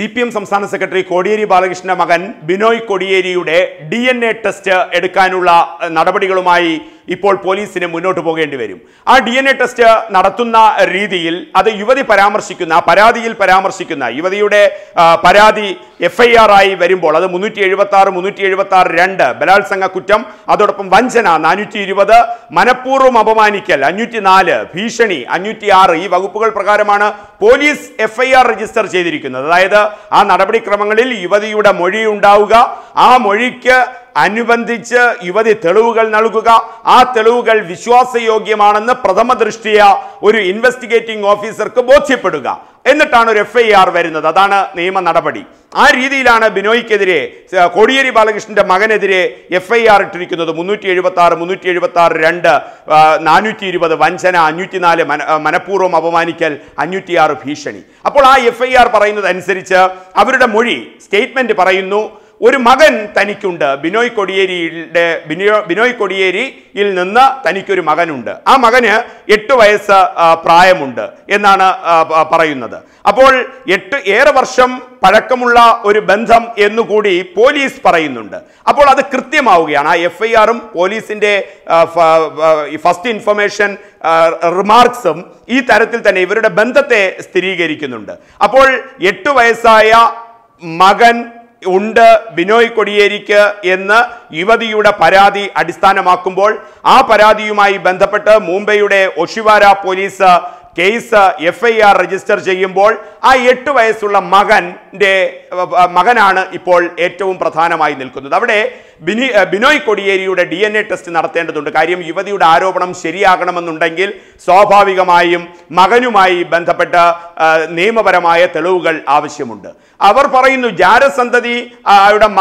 C P M സംസ്ഥാന secretary Kodiyeri ബാലകൃഷ്ണന്റെ മകൻ ബിനോയ് കോടിയേരിയുടെ ഡി ടെസ്റ്റ് എടുക്കാനുള്ള നടപടികളുമായി ഇപ്പോൾ പോലീസിന് മുന്നോട്ട് പോകേണ്ടി വരും. ആ ഡി എൻ എ ടെസ്റ്റ് നടത്തുന്ന രീതിയിൽ അത് യുവതി പരാമർശിക്കുന്ന പരാതിയിൽ പരാമർശിക്കുന്ന യുവതിയുടെ പരാതി എഫ് ഐ ആർ ആയി വരുമ്പോൾ അത് മുന്നൂറ്റി എഴുപത്തി ആറ് മുന്നൂറ്റി എഴുപത്തി ആറ് രണ്ട് ബലാത്സംഗ കുറ്റം അതോടൊപ്പം വഞ്ചന നാനൂറ്റി ഇരുപത് മനഃപൂർവം അപമാനിക്കൽ അഞ്ഞൂറ്റി നാല് ഭീഷണി അഞ്ഞൂറ്റി ആറ് ഈ വകുപ്പുകൾ പ്രകാരമാണ് police F I R register ചെയ്തിരിക്കുന്നത്. അതായത് ആ നടപടിക്രമങ്ങളിൽ യുവതിയുടെ മൊഴി ഉണ്ടാവുക ആ മൊഴിക്ക് അനുബന്ധിച്ച് യുവതി തെളിവുകൾ നൽകുക. ആ തെളിവുകൾ വിശ്വാസയോഗ്യമാണെന്ന് പ്രഥമ ദൃഷ്ടിയ ഒരു ഇൻവെസ്റ്റിഗേറ്റിംഗ് ഓഫീസർക്ക് ബോധ്യപ്പെടുക. എന്നിട്ടാണ് ഒരു എഫ് ഐ ആർ വരുന്നത്. അതാണ് നിയമ നടപടി. ആ രീതിയിലാണ് ബിനോയ്ക്കെതിരെ കോടിയേരി ബാലകൃഷ്ണന്റെ മകനെതിരെ എഫ് ഐ ആർ ഇട്ടിരിക്കുന്നത്. മുന്നൂറ്റി എഴുപത്തി ആറ് മുന്നൂറ്റി എഴുപത്തി ആറ് രണ്ട് നാനൂറ്റി ഇരുപത് വഞ്ചന അഞ്ഞൂറ്റി നാല് മന മനഃപൂർവം അപമാനിക്കൽ അഞ്ഞൂറ്റി ആറ് ഭീഷണി. അപ്പോൾ ആ എഫ് ഐ ആർ പറയുന്നത് അനുസരിച്ച് അവരുടെ മൊഴി സ്റ്റേറ്റ്മെന്റ് പറയുന്നു. ഒരു മകൻ തനിക്കുണ്ട്. ബിനോയ് കൊടിയേരിയുടെ ബിനോ ബിനോയ് കൊടിയേരിയിൽ നിന്ന് തനിക്കൊരു മകനുണ്ട്. ആ മകന് എട്ട് വയസ്സ് പ്രായമുണ്ട് എന്നാണ് പറയുന്നത്. അപ്പോൾ എട്ട് ഏറെ വർഷം പഴക്കമുള്ള ഒരു ബന്ധം എന്നുകൂടി പോലീസ് പറയുന്നുണ്ട്. അപ്പോൾ അത് കൃത്യമാവുകയാണ്. ആ എഫ് ഐ ആറും പോലീസിന്റെ ഫസ്റ്റ് ഇൻഫർമേഷൻ റിമാർക്സും ഈ തരത്തിൽ തന്നെ ഇവരുടെ ബന്ധത്തെ സ്ഥിരീകരിക്കുന്നുണ്ട്. അപ്പോൾ എട്ട് വയസ്സായ മകൻ ഉണ്ട്. ബിനോയ് കൊടിയേരിക്ക് എന്ന് യുവതിയുടെ പരാതി അടിസ്ഥാനമാക്കുമ്പോൾ ആ പരാതിയുമായി ബന്ധപ്പെട്ട് മുംബൈയുടെ Oshiwara police case F I R register ചെയ്യുമ്പോൾ ആ എട്ട് വയസ്സുള്ള മകന്റെ മകനാണ് ഇപ്പോൾ ഏറ്റവും പ്രധാനമായി നിൽക്കുന്നത്. അവിടെ ബിനി ബിനോയ് കൊടിയേരിയുടെ ഡി എൻ എ ടെസ്റ്റ് നടത്തേണ്ടതുണ്ട്. കാര്യം യുവതിയുടെ ആരോപണം ശരിയാകണമെന്നുണ്ടെങ്കിൽ സ്വാഭാവികമായും മകനുമായി ബന്ധപ്പെട്ട നിയമപരമായ തെളിവുകൾ ആവശ്യമുണ്ട്. അവർ പറയുന്നു ജാരസന്തതി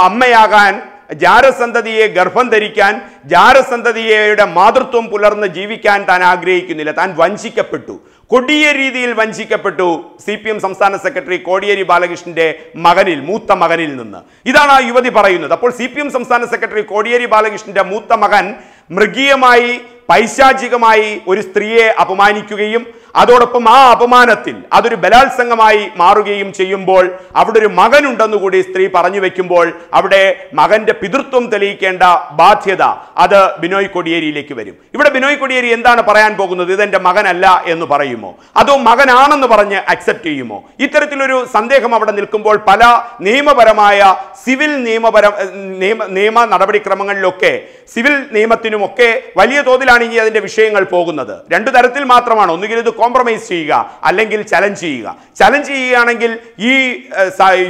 അമ്മയാകാൻ ജാരസന്തതിയെ ഗർഭം ധരിക്കാൻ ജാരസന്തതിയുടെ മാതൃത്വം പുലർന്ന് ജീവിക്കാൻ താൻ ആഗ്രഹിക്കുന്നില്ല. താൻ വഞ്ചിക്കപ്പെട്ടു. കൊടിയ രീതിയിൽ വഞ്ചിക്കപ്പെട്ടു സി പി എം സംസ്ഥാന സെക്രട്ടറി കോടിയേരി ബാലകൃഷ്ണന്റെ മകനിൽ മൂത്ത മകനിൽ നിന്ന്. ഇതാണ് ആ യുവതി പറയുന്നത്. അപ്പോൾ സി പി എം സംസ്ഥാന സെക്രട്ടറി കോടിയേരി ബാലകൃഷ്ണന്റെ മൂത്ത മകൻ മൃഗീയമായി പൈശാചികമായി ഒരു സ്ത്രീയെ അപമാനിക്കുകയും അതോടൊപ്പം ആ അപമാനത്തിൽ അതൊരു ബലാത്സംഗമായി മാറുകയും ചെയ്യുമ്പോൾ അവിടെ ഒരു മകനുണ്ടെന്ന് കൂടി സ്ത്രീ പറഞ്ഞു വെക്കുമ്പോൾ അവിടെ മകന്റെ പിതൃത്വം തെളിയിക്കേണ്ട ബാധ്യത അത് ബിനോയ് കൊടിയേരിയിലേക്ക് വരും. ഇവിടെ ബിനോയ് കൊടിയേരി എന്താണ് പറയാൻ പോകുന്നത്? ഇതെന്റെ മകനല്ല എന്ന് പറയുമോ? അതോ മകനാണെന്ന് പറഞ്ഞ് അക്സെപ്റ്റ് ചെയ്യുമോ? ഇത്തരത്തിലൊരു സന്ദേഹം അവിടെ നിൽക്കുമ്പോൾ പല നിയമപരമായ സിവിൽ നിയമപര നിയമ നിയമ നടപടിക്രമങ്ങളിലൊക്കെ സിവിൽ നിയമത്തിനുമൊക്കെ വലിയ തോതിലാണ് ഇനി വിഷയങ്ങൾ പോകുന്നത്. രണ്ടു തരത്തിൽ മാത്രമാണ്. ഒന്നുകിൽ ഇത് കോംപ്രമൈസ് ചെയ്യുക അല്ലെങ്കിൽ ചലഞ്ച് ചെയ്യുക. ചലഞ്ച് ചെയ്യുകയാണെങ്കിൽ ഈ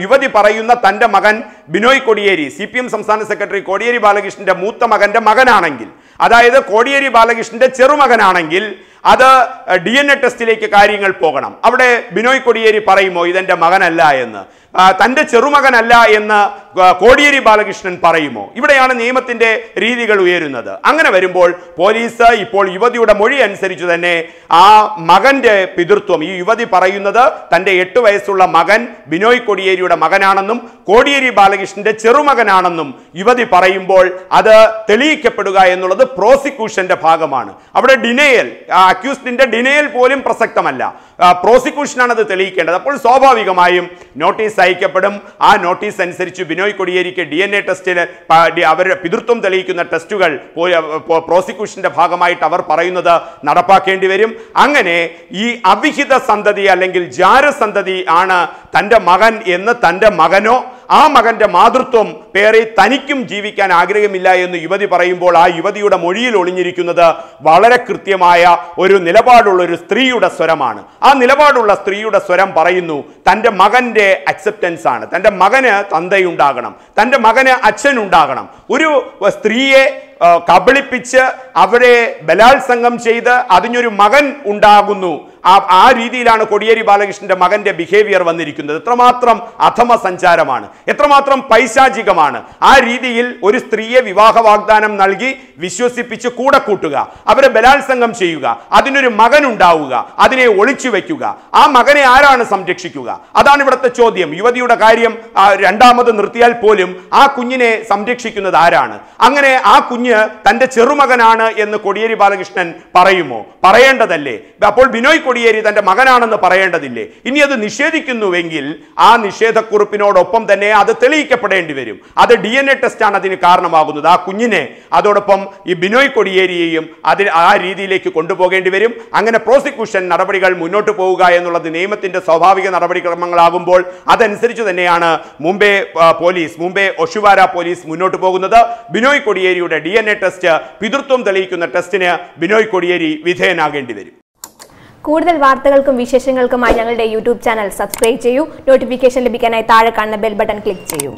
യുവതി പറയുന്ന തന്റെ മകൻ Binoy Kodiyeri C P M സംസ്ഥാന സെക്രട്ടറി കോടിയേരി ബാലകൃഷ്ണന്റെ മൂത്ത മകന്റെ മകനാണെങ്കിൽ അതായത് കോടിയേരി ബാലകൃഷ്ണന്റെ ചെറുമകനാണെങ്കിൽ അത് ഡി എൻ എ ടെസ്റ്റിലേക്ക് കാര്യങ്ങൾ പോകണം. അവിടെ ബിനോയ് കൊടിയേരി പറയുമോ ഇതെന്റെ മകനല്ല എന്ന്. തന്റെ ചെറുമകനല്ല എന്ന് കോടിയേരി ബാലകൃഷ്ണൻ പറയുമോ? ഇവിടെയാണ് നിയമത്തിന്റെ രീതികൾ ഉയരുന്നത്. അങ്ങനെ വരുമ്പോൾ പോലീസ് ഇപ്പോൾ യുവതിയുടെ മൊഴി അനുസരിച്ച് തന്നെ ആ മകന്റെ പിതൃത്വം ഈ യുവതി പറയുന്നത് തന്റെ എട്ട് വയസ്സുള്ള മകൻ ബിനോയ് കോടിയേരിയുടെ മകനാണെന്നും കോടിയേരി ബാലകൃഷ്ണന്റെ ചെറുമകനാണെന്നും യുവതി പറയുമ്പോൾ അത് തെളിയിക്കപ്പെടുക എന്നുള്ളത് പ്രോസിക്യൂഷന്റെ ഭാഗമാണ്. അവിടെ ഡിനയൽ അക്യൂസ്ഡിന്റെ ഡിനയൽ പോലും പ്രസക്തമല്ല. പ്രോസിക്യൂഷനാണ് അത് തെളിയിക്കേണ്ടത്. അപ്പോൾ സ്വാഭാവികമായും നോട്ടീസ് അയക്കപ്പെടും. ആ നോട്ടീസ് അനുസരിച്ച് ബിനോയ് കൊടിയേരിക്ക് ഡി എൻ എ ടെസ്റ്റിൽ അവരുടെ പിതൃത്വം തെളിയിക്കുന്ന ടെസ്റ്റുകൾ പ്രോസിക്യൂഷന്റെ ഭാഗമായിട്ട് അവർ പറയുന്നത് നടപ്പാക്കേണ്ടി വരും. അങ്ങനെ ഈ അവിഹിത സന്തതി അല്ലെങ്കിൽ ജാരസന്തതി ആണ് തന്റെ മകൻ എന്ന് തന്റെ മകനോ ആ മകന്റെ മാതൃത്വം പേറി തനിക്കും ജീവിക്കാൻ ആഗ്രഹമില്ല എന്ന് യുവതി പറയുമ്പോൾ ആ യുവതിയുടെ മൊഴിയിൽ ഒളിഞ്ഞിരിക്കുന്നത് വളരെ കൃത്യമായ ഒരു നിലപാടുള്ള ഒരു സ്ത്രീയുടെ സ്വരമാണ്. ആ നിലപാടുള്ള സ്ത്രീയുടെ സ്വരം പറയുന്നു തന്റെ മകന്റെ അക്സെപ്റ്റൻസ് ആണ്. തന്റെ മകന് തന്തയുണ്ടാകണം. തന്റെ മകന് അച്ഛനുണ്ടാകണം. ഒരു സ്ത്രീയെ കബളിപ്പിച്ച് അവരെ ബലാത്സംഗം ചെയ്ത് അതിനൊരു മകൻ ഉണ്ടാകുന്നു. ആ ആ രീതിയിലാണ് കൊടിയേരി ബാലകൃഷ്ണന്റെ മകന്റെ ബിഹേവിയർ വന്നിരിക്കുന്നത്. എത്രമാത്രം അധമ സഞ്ചാരമാണ് എത്രമാത്രം പൈശാചികമാണ്. ആ രീതിയിൽ ഒരു സ്ത്രീയെ വിവാഹ വാഗ്ദാനം നൽകി വിശ്വസിപ്പിച്ച് കൂടെ കൂട്ടുക അവരെ ബലാത്സംഗം ചെയ്യുക അതിനൊരു മകൻ ഉണ്ടാവുക അതിനെ ഒളിച്ചു വെക്കുക ആ മകനെ ആരാണ് സംരക്ഷിക്കുക? അതാണ് ഇവിടുത്തെ ചോദ്യം. യുവതിയുടെ കാര്യം രണ്ടാമത് നിർത്തിയാൽ പോലും ആ കുഞ്ഞിനെ സംരക്ഷിക്കുന്നത് ആരാണ്? അങ്ങനെ ആ കുഞ്ഞ് തന്റെ ചെറുമകനാണ് എന്ന് കൊടിയേരി ബാലകൃഷ്ണൻ പറയുമോ? പറയേണ്ടതല്ലേ. അപ്പോൾ ബിനോയ് കൊടിയേരി തന്റെ മകനാണെന്ന് പറയേണ്ടതില്ലേ? ഇനി അത് നിഷേധിക്കുന്നുവെങ്കിൽ ആ നിഷേധക്കുറിപ്പിനോടൊപ്പം തന്നെ അത് തെളിയിക്കപ്പെടേണ്ടി വരും. അത് ഡി എൻ എ ടെസ്റ്റാണ് അതിന് കാരണമാകുന്നത്. ആ കുഞ്ഞിനെ അതോടൊപ്പം ഈ ബിനോയ് കൊടിയേരിയെയും അതിന് ആ രീതിയിലേക്ക് കൊണ്ടുപോകേണ്ടി വരും. അങ്ങനെ പ്രോസിക്യൂഷൻ നടപടികൾ മുന്നോട്ട് പോവുക എന്നുള്ളത് നിയമത്തിന്റെ സ്വാഭാവിക നടപടിക്രമങ്ങളാകുമ്പോൾ അതനുസരിച്ച് തന്നെയാണ് മുംബൈ പോലീസ് മുംബൈ ഒഷുവാര പോലീസ് മുന്നോട്ട് പോകുന്നത്. ബിനോയ് കൊടിയേരിയുടെ ഡി ടെസ്റ്റ് പിതൃത്വം തെളിയിക്കുന്ന ടെസ്റ്റിന് ബിനോയ് കൊടിയേരി വിധേയനാകേണ്ടി വരും. കൂടുതൽ വാർത്തകൾക്കും വിശേഷങ്ങൾക്കുമായി ഞങ്ങളുടെ യൂട്യൂബ് ചാനൽ സബ്സ്ക്രൈബ് ചെയ്യൂ. നോട്ടിഫിക്കേഷൻ ലഭിക്കാനായി താഴെ കാണുന്ന ബെൽ ബട്ടൺ ക്ലിക്ക് ചെയ്യൂ.